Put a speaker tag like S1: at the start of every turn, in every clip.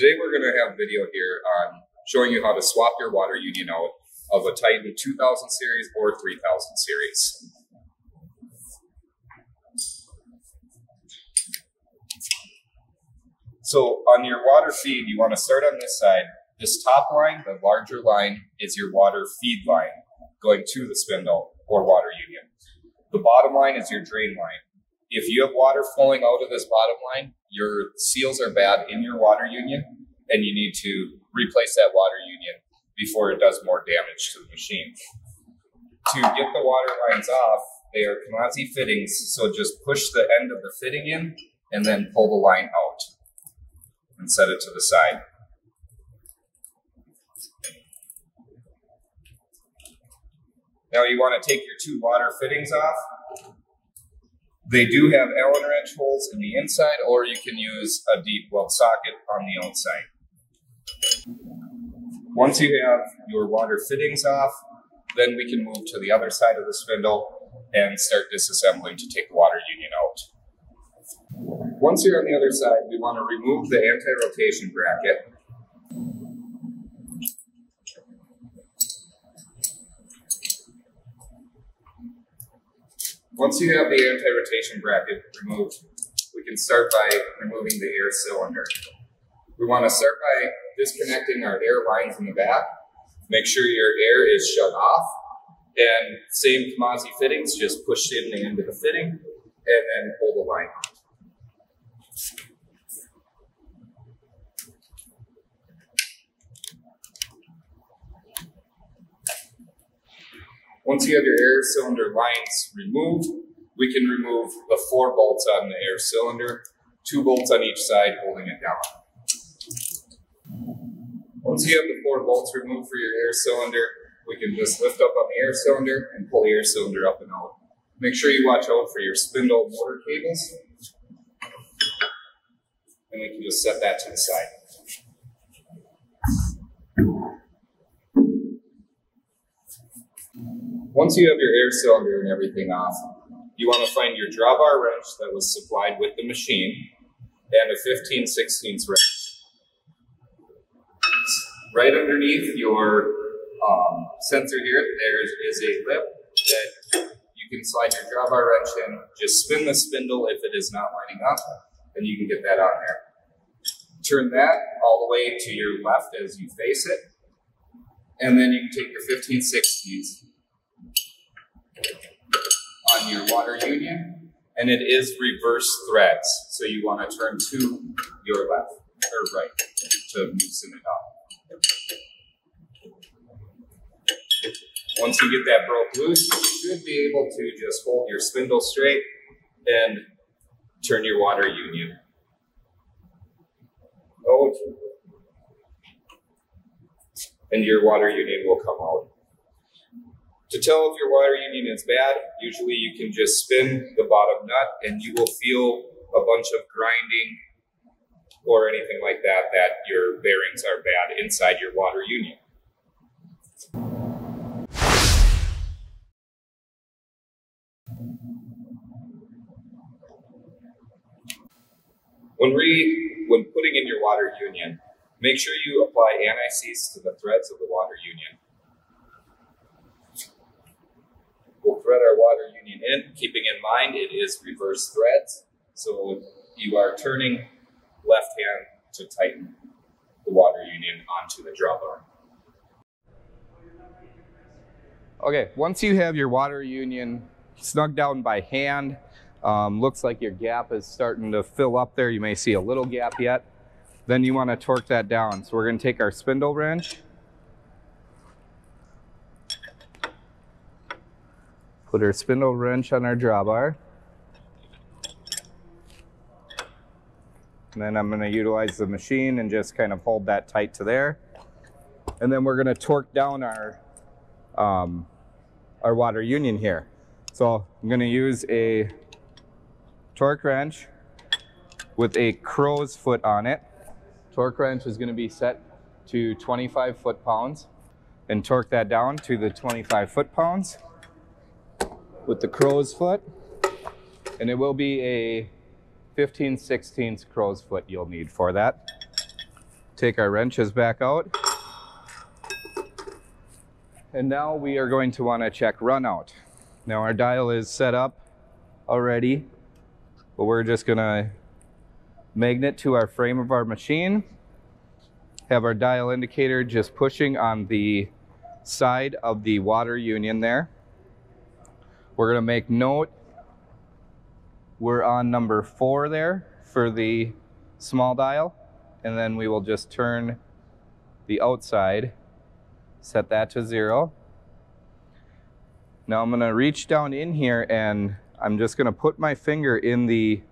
S1: Today we're going to have a video here on showing you how to swap your water union out of a Titan 2000 series or 3000 series. So on your water feed, you want to start on this side. This top line, the larger line, is your water feed line going to the spindle or water union. The bottom line is your drain line. If you have water flowing out of this bottom line, your seals are bad in your water union, and you need to replace that water union before it does more damage to the machine. To get the water lines off, they are Camozzi fittings, so just push the end of the fitting in and then pull the line out and set it to the side. Now you want to take your two water fittings off. They do have Allen wrench holes in the inside, or you can use a deep well socket on the outside. Once you have your water fittings off, then we can move to the other side of the spindle and start disassembling to take the water union out. Once you're on the other side, we want to remove the anti-rotation bracket Once you have the anti-rotation bracket removed, we can start by removing the air cylinder. We want to start by disconnecting our air lines in the back. Make sure your air is shut off. And same Camozzi fittings, just push in the end of the fitting and then pull the line Once you have your air cylinder lines removed, we can remove the four bolts on the air cylinder, two bolts on each side holding it down. Once you have the four bolts removed for your air cylinder, we can just lift up on the air cylinder and pull the air cylinder up and out. Make sure you watch out for your spindle motor cables. And we can just set that to the side. Once you have your air cylinder and everything off, you want to find your drawbar wrench that was supplied with the machine and a 15 16 wrench. Right underneath your um, sensor here, there is a lip that you can slide your drawbar wrench in. Just spin the spindle if it is not lining up, and you can get that on there. Turn that all the way to your left as you face it, and then you can take your 15 16s on your water union, and it is reverse threads. So you want to turn to your left or right to loosen it up. Once you get that broke loose, you should be able to just hold your spindle straight and turn your water union. Out. And your water union will come out. To tell if your water union is bad, usually you can just spin the bottom nut and you will feel a bunch of grinding or anything like that, that your bearings are bad inside your water union. When, re, when putting in your water union, make sure you apply anti-seize to the threads of the water union. thread our water union in, keeping in mind it is reverse threads. So you are turning left hand to tighten the water union onto the drawbar.
S2: Okay, once you have your water union snug down by hand, um, looks like your gap is starting to fill up there. You may see a little gap yet. Then you want to torque that down. So we're going to take our spindle wrench Put our spindle wrench on our drawbar. And then I'm going to utilize the machine and just kind of hold that tight to there. And then we're going to torque down our, um, our water union here. So I'm going to use a torque wrench with a crow's foot on it. Torque wrench is going to be set to 25 foot-pounds and torque that down to the 25 foot-pounds with the crow's foot. And it will be a 15 16 crow's foot you'll need for that. Take our wrenches back out. And now we are going to want to check run out. Now our dial is set up already, but we're just gonna magnet to our frame of our machine. Have our dial indicator just pushing on the side of the water union there. We're gonna make note, we're on number four there for the small dial, and then we will just turn the outside, set that to zero. Now I'm gonna reach down in here and I'm just gonna put my finger in the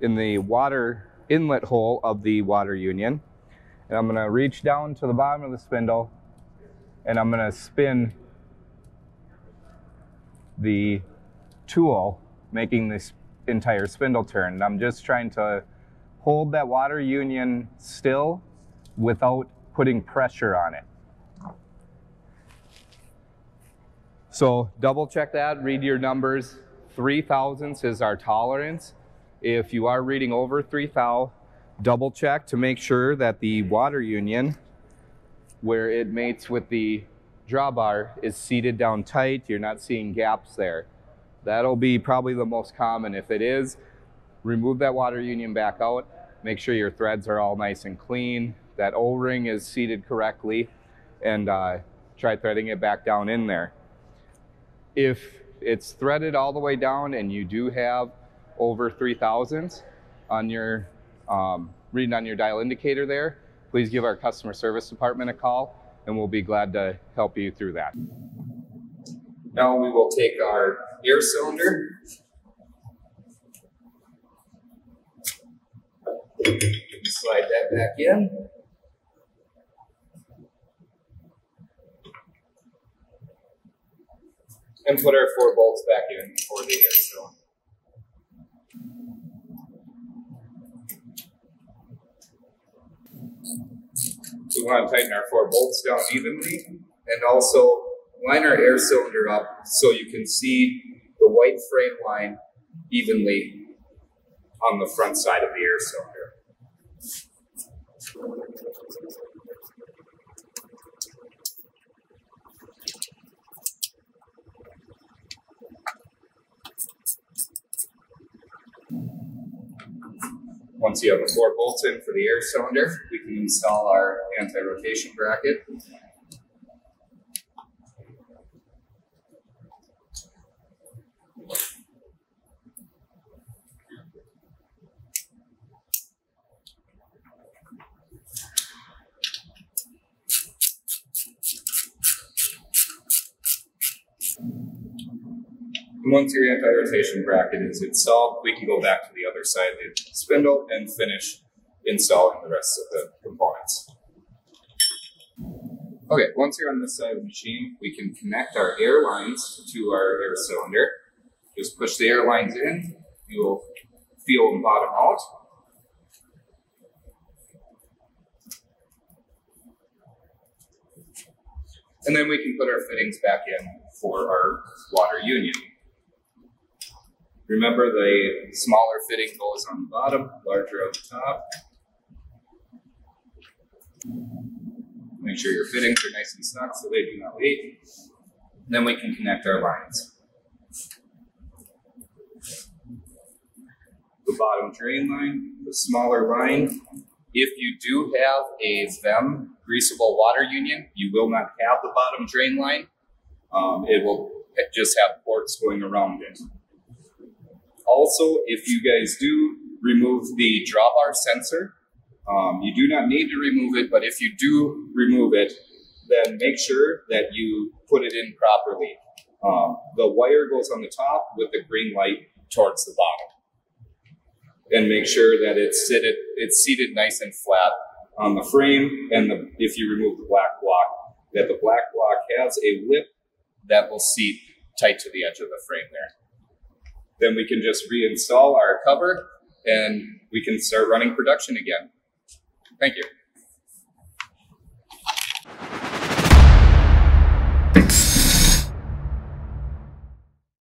S2: in the water inlet hole of the water union. And I'm gonna reach down to the bottom of the spindle and I'm gonna spin the tool, making this entire spindle turn. I'm just trying to hold that water union still without putting pressure on it. So double check that, read your numbers. Three thousandths is our tolerance. If you are reading over three thou, double check to make sure that the water union, where it mates with the drawbar, is seated down tight. You're not seeing gaps there. That'll be probably the most common. If it is, remove that water union back out. Make sure your threads are all nice and clean. That O-ring is seated correctly and uh, try threading it back down in there. If it's threaded all the way down and you do have over 3000s on your um, reading on your dial indicator there, please give our customer service department a call and we'll be glad to help you through that.
S1: Now we will take our air cylinder. Slide that back in. and put our four bolts back in for the air cylinder. We want to tighten our four bolts down evenly and also line our air cylinder up so you can see the white frame line evenly on the front side of the air cylinder. Once you have the four bolts in for the air cylinder, we can install our anti-rotation bracket. once your anti-rotation bracket is installed, we can go back to the other side spindle and finish installing the rest of the components. Okay, once you're on this side of the machine, we can connect our air lines to our air cylinder. Just push the air lines in, you'll feel them bottom out. And then we can put our fittings back in for our water union. Remember the smaller fitting goes on the bottom, larger on the top. Make sure your fittings are nice and snug so they do not leak. Then we can connect our lines. The bottom drain line, the smaller line. If you do have a VEM greasable water union, you will not have the bottom drain line. Um, it will just have ports going around it. Also, if you guys do remove the drawbar sensor, um, you do not need to remove it, but if you do remove it, then make sure that you put it in properly. Um, the wire goes on the top with the green light towards the bottom. And make sure that it's seated, it's seated nice and flat on the frame. And the, if you remove the black block, that the black block has a lip that will seat tight to the edge of the frame there. Then we can just reinstall our cover and we can start running production again. Thank you.